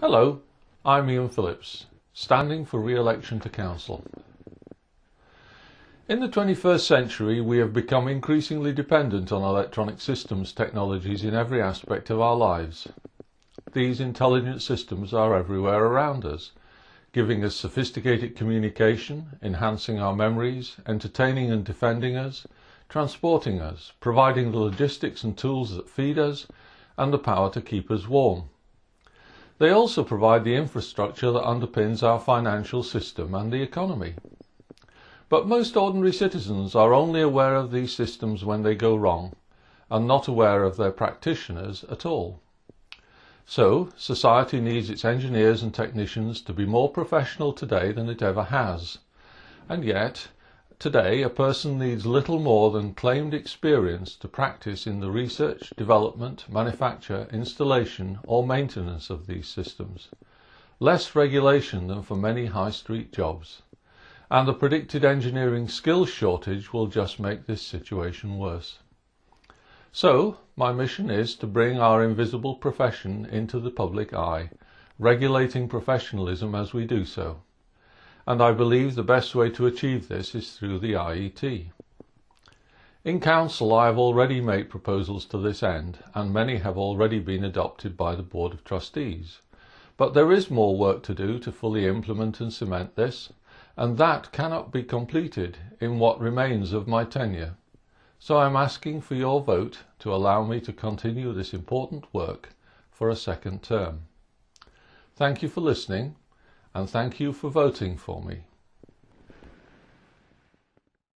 Hello, I'm Ian Phillips, standing for re-election to Council. In the 21st century, we have become increasingly dependent on electronic systems technologies in every aspect of our lives. These intelligent systems are everywhere around us, giving us sophisticated communication, enhancing our memories, entertaining and defending us, transporting us, providing the logistics and tools that feed us, and the power to keep us warm. They also provide the infrastructure that underpins our financial system and the economy. But most ordinary citizens are only aware of these systems when they go wrong, and not aware of their practitioners at all. So, society needs its engineers and technicians to be more professional today than it ever has. And yet, Today, a person needs little more than claimed experience to practice in the research, development, manufacture, installation or maintenance of these systems. Less regulation than for many high street jobs. And the predicted engineering skills shortage will just make this situation worse. So, my mission is to bring our invisible profession into the public eye, regulating professionalism as we do so and I believe the best way to achieve this is through the IET. In Council I have already made proposals to this end and many have already been adopted by the Board of Trustees. But there is more work to do to fully implement and cement this, and that cannot be completed in what remains of my tenure. So I am asking for your vote to allow me to continue this important work for a second term. Thank you for listening and thank you for voting for me.